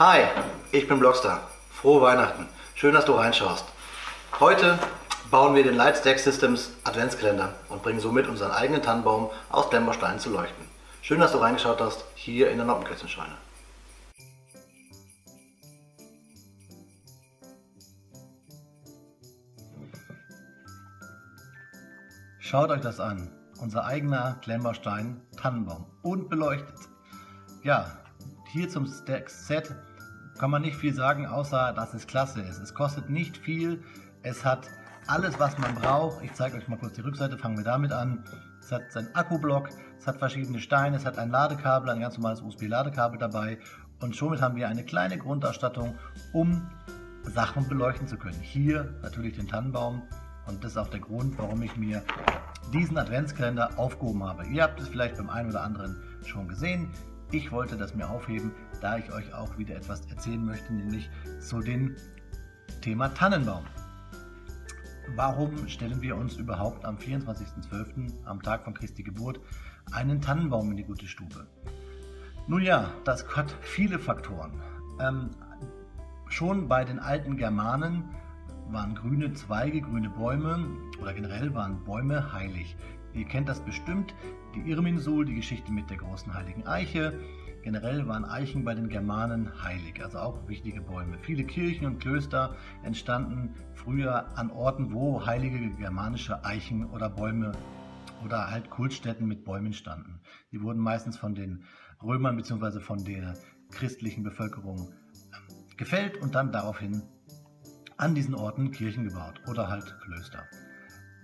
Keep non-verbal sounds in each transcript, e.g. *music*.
Hi, ich bin Blockstar. Frohe Weihnachten. Schön, dass du reinschaust. Heute bauen wir den Lightstack Systems Adventskalender und bringen somit unseren eigenen Tannenbaum aus Klemmbausteinen zu leuchten. Schön, dass du reingeschaut hast, hier in der Noppenkürzenscheune. Schaut euch das an. Unser eigener Klemmbaustein Tannenbaum und beleuchtet. Ja, hier zum Set kann man nicht viel sagen, außer dass es klasse ist. Es kostet nicht viel. Es hat alles, was man braucht. Ich zeige euch mal kurz die Rückseite. Fangen wir damit an. Es hat seinen Akkublock, es hat verschiedene Steine, es hat ein Ladekabel, ein ganz normales USB-Ladekabel dabei. Und somit haben wir eine kleine Grundausstattung, um Sachen beleuchten zu können. Hier natürlich den Tannenbaum. Und das ist auch der Grund, warum ich mir diesen Adventskalender aufgehoben habe. Ihr habt es vielleicht beim einen oder anderen schon gesehen. Ich wollte das mir aufheben, da ich euch auch wieder etwas erzählen möchte, nämlich zu dem Thema Tannenbaum. Warum stellen wir uns überhaupt am 24.12., am Tag von Christi Geburt, einen Tannenbaum in die gute Stube? Nun ja, das hat viele Faktoren. Ähm, schon bei den alten Germanen waren grüne Zweige, grüne Bäume oder generell waren Bäume heilig. Ihr kennt das bestimmt, die Irminsul, die Geschichte mit der großen heiligen Eiche. Generell waren Eichen bei den Germanen heilig, also auch wichtige Bäume. Viele Kirchen und Klöster entstanden früher an Orten, wo heilige germanische Eichen oder Bäume oder halt Kultstätten mit Bäumen standen. Die wurden meistens von den Römern bzw. von der christlichen Bevölkerung ähm, gefällt und dann daraufhin an diesen Orten Kirchen gebaut oder halt Klöster.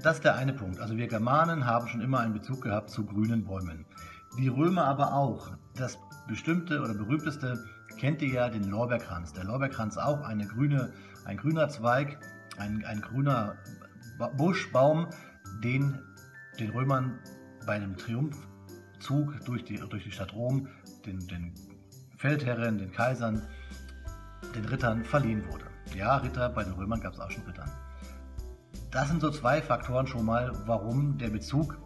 Das ist der eine Punkt. Also wir Germanen haben schon immer einen Bezug gehabt zu grünen Bäumen. Die Römer aber auch. Das bestimmte oder berühmteste kennt ihr ja den Lorbeerkranz. Der Lorbeerkranz auch eine grüne, ein grüner Zweig, ein, ein grüner Buschbaum, den den Römern bei einem Triumphzug durch die, durch die Stadt Rom, den, den Feldherren, den Kaisern, den Rittern verliehen wurde. Ja, Ritter, bei den Römern gab es auch schon Rittern. Das sind so zwei Faktoren schon mal, warum der Bezug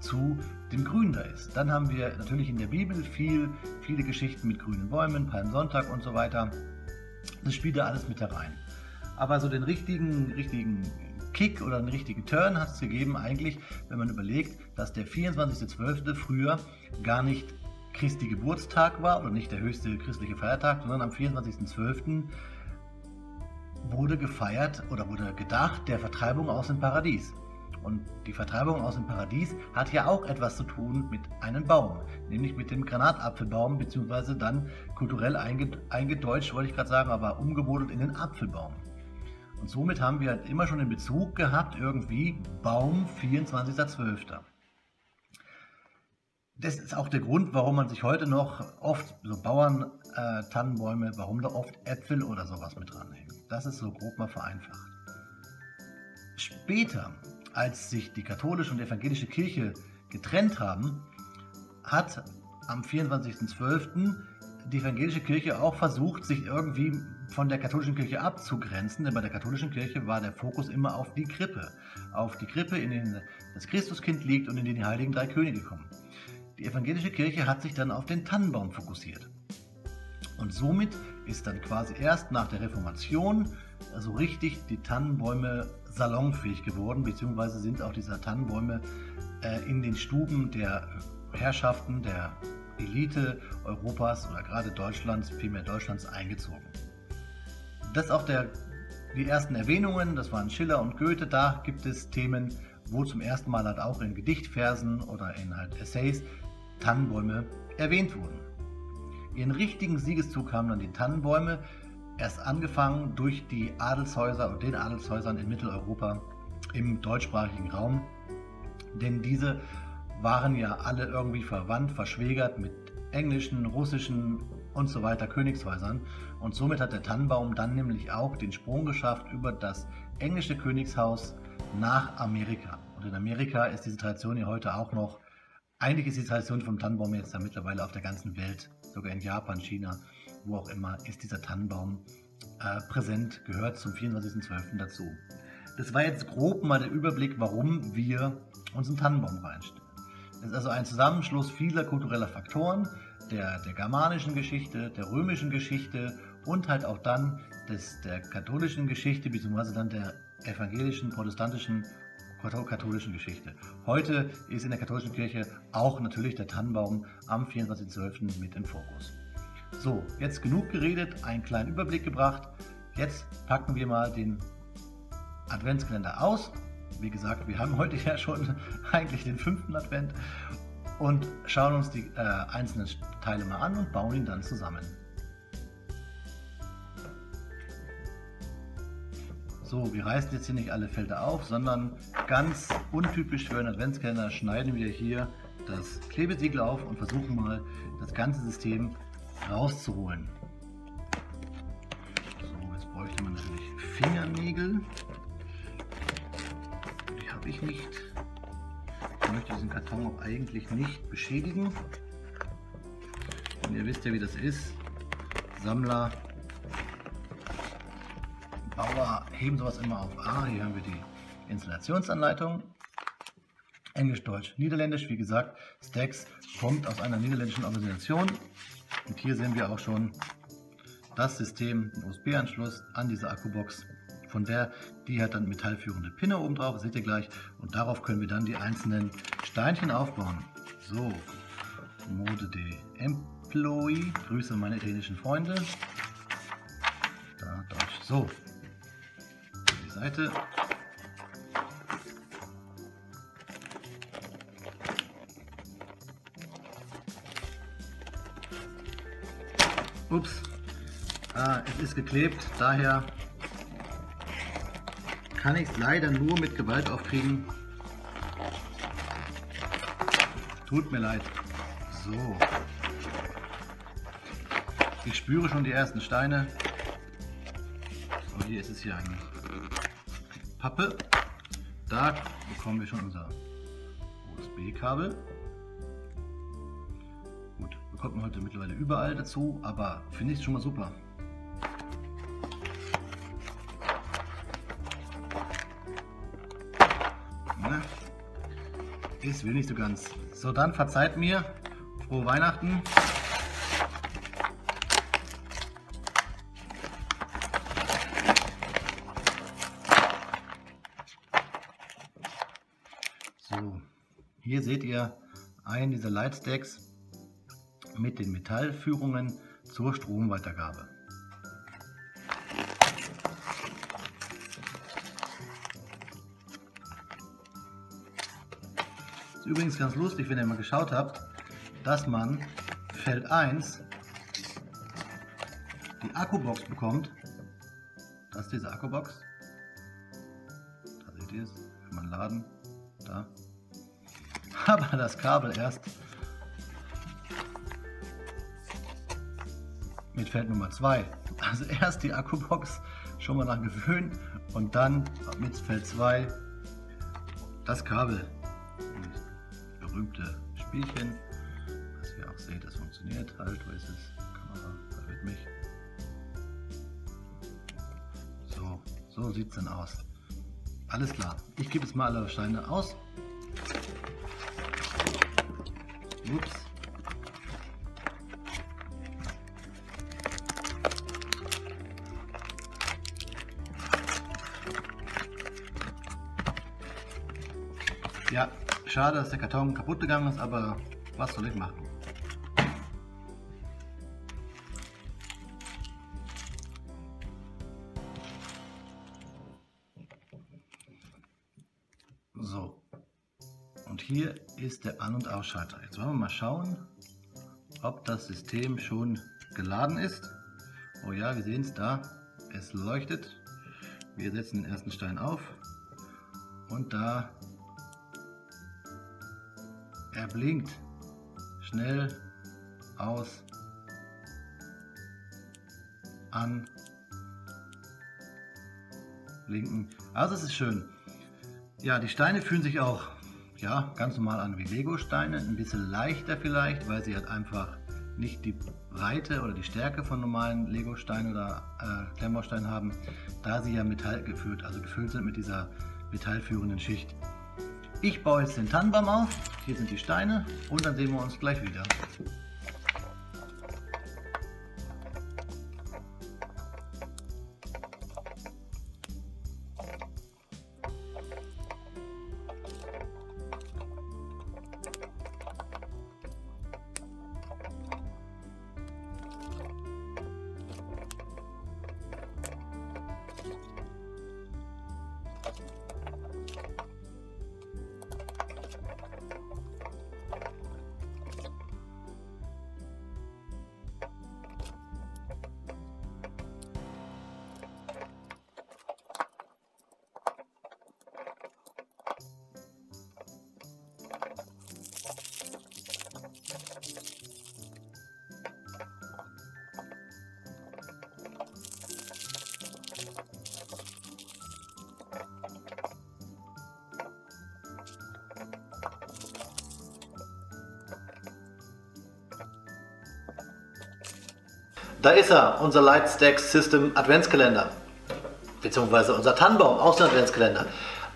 zu dem Grün da ist. Dann haben wir natürlich in der Bibel viel, viele Geschichten mit grünen Bäumen, Palmsonntag und so weiter. Das spielt da alles mit herein. Aber so den richtigen, richtigen Kick oder einen richtigen Turn hat es gegeben eigentlich, wenn man überlegt, dass der 24.12. früher gar nicht Christi Geburtstag war oder nicht der höchste christliche Feiertag, sondern am 24.12 wurde gefeiert oder wurde gedacht der Vertreibung aus dem Paradies. Und die Vertreibung aus dem Paradies hat ja auch etwas zu tun mit einem Baum, nämlich mit dem Granatapfelbaum, beziehungsweise dann kulturell eingedeutscht, wollte ich gerade sagen, aber umgemodelt in den Apfelbaum. Und somit haben wir halt immer schon den Bezug gehabt, irgendwie Baum 24.12. Das ist auch der Grund, warum man sich heute noch oft so Bauern äh, warum da oft Äpfel oder sowas mit dranhängen. Das ist so grob mal vereinfacht. Später, als sich die katholische und evangelische Kirche getrennt haben, hat am 24.12. die evangelische Kirche auch versucht, sich irgendwie von der katholischen Kirche abzugrenzen, denn bei der katholischen Kirche war der Fokus immer auf die Krippe. Auf die Krippe, in der das Christuskind liegt und in den die heiligen drei Könige kommen. Die evangelische Kirche hat sich dann auf den Tannenbaum fokussiert. Und somit ist dann quasi erst nach der Reformation so also richtig die Tannenbäume salonfähig geworden, beziehungsweise sind auch diese Tannenbäume äh, in den Stuben der Herrschaften, der Elite Europas oder gerade Deutschlands, vielmehr Deutschlands eingezogen. Das auch der, die ersten Erwähnungen, das waren Schiller und Goethe, da gibt es Themen, wo zum ersten Mal halt auch in Gedichtversen oder in halt Essays Tannenbäume erwähnt wurden. Ihren richtigen Siegeszug haben dann die Tannenbäume, erst angefangen durch die Adelshäuser und den Adelshäusern in Mitteleuropa im deutschsprachigen Raum. Denn diese waren ja alle irgendwie verwandt, verschwägert mit englischen, russischen und so weiter Königshäusern. Und somit hat der Tannenbaum dann nämlich auch den Sprung geschafft über das englische Königshaus nach Amerika. Und in Amerika ist diese Tradition ja heute auch noch, eigentlich ist die Tradition vom Tannenbaum jetzt da mittlerweile auf der ganzen Welt sogar in Japan, China, wo auch immer, ist dieser Tannenbaum äh, präsent, gehört zum 24.12. dazu. Das war jetzt grob mal der Überblick, warum wir uns einen Tannenbaum reinstellen. Das ist also ein Zusammenschluss vieler kultureller Faktoren, der, der germanischen Geschichte, der römischen Geschichte und halt auch dann des, der katholischen Geschichte bzw. dann der evangelischen, protestantischen, katholischen Geschichte. Heute ist in der katholischen Kirche auch natürlich der Tannenbaum am 24.12. mit im Fokus. So, jetzt genug geredet, einen kleinen Überblick gebracht. Jetzt packen wir mal den Adventskalender aus. Wie gesagt, wir haben heute ja schon *laughs* eigentlich den fünften Advent und schauen uns die äh, einzelnen Teile mal an und bauen ihn dann zusammen. So, wir reißen jetzt hier nicht alle Felder auf, sondern ganz untypisch für einen Adventskalender schneiden wir hier das Klebesiegel auf und versuchen mal das ganze System rauszuholen. So, jetzt bräuchte man natürlich Fingernägel. Die habe ich nicht. Ich möchte diesen Karton auch eigentlich nicht beschädigen. Und ihr wisst ja, wie das ist. Sammler Bauer heben sowas immer auf. Ah, hier haben wir die Installationsanleitung. Englisch, Deutsch, Niederländisch. Wie gesagt, Stacks kommt aus einer niederländischen Organisation. Und hier sehen wir auch schon das System, den USB-Anschluss an diese Akkubox. Von der, die hat dann metallführende Pinne oben drauf, seht ihr gleich. Und darauf können wir dann die einzelnen Steinchen aufbauen. So, Mode de Employee. Grüße meine italienischen Freunde. Da, Deutsch. So, Seite. Ups, ah, es ist geklebt, daher kann ich es leider nur mit Gewalt aufkriegen. Tut mir leid. So. Ich spüre schon die ersten Steine. So, hier ist es hier eigentlich. Pappe. Da bekommen wir schon unser USB-Kabel. Gut, bekommt man heute mittlerweile überall dazu, aber finde ich schon mal super. Na, ist will nicht so ganz. So, dann verzeiht mir. Frohe Weihnachten. Hier seht ihr einen dieser Lightstacks mit den Metallführungen zur Stromweitergabe. Ist übrigens ganz lustig, wenn ihr mal geschaut habt, dass man Feld 1 die Akkubox bekommt. Das ist diese Akkubox. Da seht ihr es, kann man laden. Da aber das Kabel erst mit Feld Nummer 2. Also erst die Akkubox schon mal dran gewöhnt und dann mit Feld 2 das Kabel. Und berühmte Spielchen, was ihr auch seht, das funktioniert halt. Wo ist es? Kamera verwirrt mich. So, so sieht es dann aus. Alles klar. Ich gebe jetzt mal alle Steine aus. Ups. Ja, schade, dass der Karton kaputt gegangen ist, aber was soll ich machen? Und hier ist der An- und Ausschalter. Jetzt wollen wir mal schauen, ob das System schon geladen ist. Oh ja, wir sehen es da. Es leuchtet. Wir setzen den ersten Stein auf und da er blinkt. Schnell aus, an, blinken. Also es ist schön. Ja, die Steine fühlen sich auch ja, ganz normal an wie Lego-Steine, ein bisschen leichter vielleicht, weil sie halt einfach nicht die Breite oder die Stärke von normalen Lego-Steinen oder äh, Klemmbausteinen haben, da sie ja Metall gefüllt, also gefüllt sind mit dieser metallführenden Schicht. Ich baue jetzt den Tannenbaum auf, hier sind die Steine und dann sehen wir uns gleich wieder. Da ist er, unser Lightstack System Adventskalender. Beziehungsweise unser Tannenbaum, so ein Adventskalender.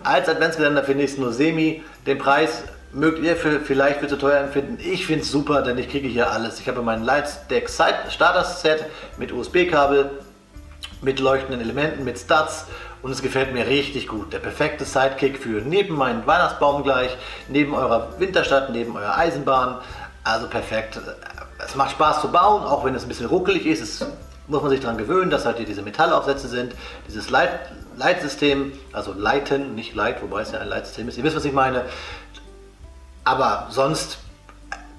Als Adventskalender finde ich es nur semi. Den Preis mögt ihr für, vielleicht für zu teuer empfinden. Ich finde es super, denn ich kriege hier alles. Ich habe mein Lightstack Starter Set mit USB-Kabel, mit leuchtenden Elementen, mit Studs und es gefällt mir richtig gut. Der perfekte Sidekick für neben meinen Weihnachtsbaum gleich, neben eurer Winterstadt, neben eurer Eisenbahn. Also perfekt. Es macht Spaß zu bauen, auch wenn es ein bisschen ruckelig ist. Es muss man sich daran gewöhnen, dass halt hier diese Metallaufsätze sind. Dieses Leit Leitsystem, also Leiten, nicht Leit, wobei es ja ein Leitsystem ist. Ihr wisst, was ich meine. Aber sonst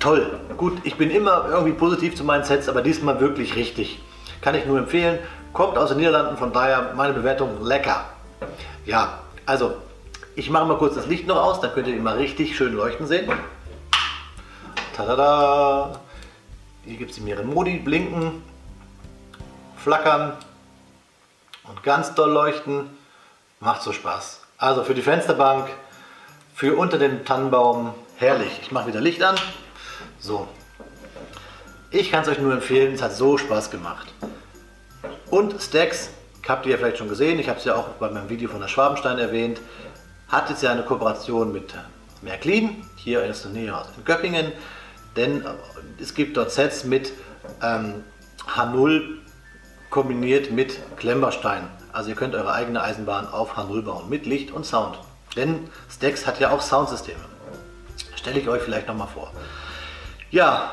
toll. Gut, ich bin immer irgendwie positiv zu meinen Sets, aber diesmal wirklich richtig. Kann ich nur empfehlen. Kommt aus den Niederlanden, von daher meine Bewertung lecker. Ja, also ich mache mal kurz das Licht noch aus, dann könnt ihr mal richtig schön leuchten sehen. Tada! Hier gibt es mehrere Modi, blinken, flackern und ganz doll leuchten. Macht so Spaß. Also für die Fensterbank, für unter dem Tannenbaum, herrlich. Ich mache wieder Licht an. So. Ich kann es euch nur empfehlen, es hat so Spaß gemacht. Und Stacks, habt ihr ja vielleicht schon gesehen, ich habe es ja auch bei meinem Video von der Schwabenstein erwähnt, hat jetzt ja eine Kooperation mit Märklin, hier in der Nähe aus Göppingen, denn es gibt dort Sets mit ähm, H0 kombiniert mit Klemmbaustein. Also ihr könnt eure eigene Eisenbahn auf H0 bauen, mit Licht und Sound. Denn Stacks hat ja auch Soundsysteme. Stelle ich euch vielleicht nochmal vor. Ja,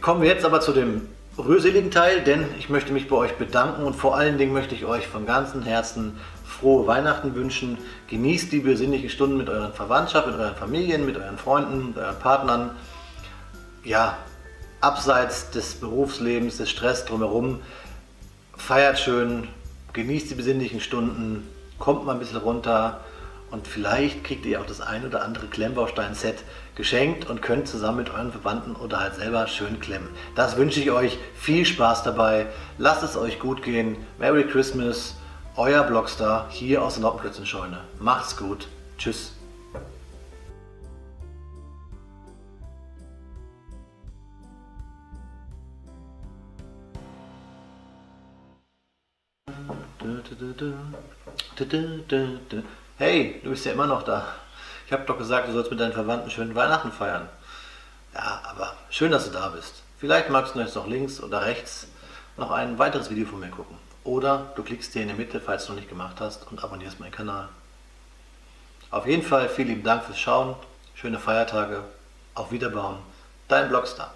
kommen wir jetzt aber zu dem rührseligen Teil, denn ich möchte mich bei euch bedanken und vor allen Dingen möchte ich euch von ganzem Herzen frohe Weihnachten wünschen. Genießt die besinnlichen Stunden mit euren Verwandtschaft, mit euren Familien, mit euren Freunden, mit euren Partnern. Ja, abseits des Berufslebens, des Stress drumherum. Feiert schön, genießt die besinnlichen Stunden, kommt mal ein bisschen runter und vielleicht kriegt ihr auch das ein oder andere Klemmbaustein-Set geschenkt und könnt zusammen mit euren Verwandten oder halt selber schön klemmen. Das wünsche ich euch. Viel Spaß dabei. Lasst es euch gut gehen. Merry Christmas. Euer Blockstar hier aus der Noppenklötzenscheune. Macht's gut. Tschüss. Hey, du bist ja immer noch da. Ich habe doch gesagt, du sollst mit deinen Verwandten schönen Weihnachten feiern. Ja, aber schön, dass du da bist. Vielleicht magst du jetzt noch links oder rechts noch ein weiteres Video von mir gucken. Oder du klickst hier in die Mitte, falls du noch nicht gemacht hast, und abonnierst meinen Kanal. Auf jeden Fall vielen lieben Dank fürs Schauen. Schöne Feiertage. Auf Wiederbauen. Dein Blogstar.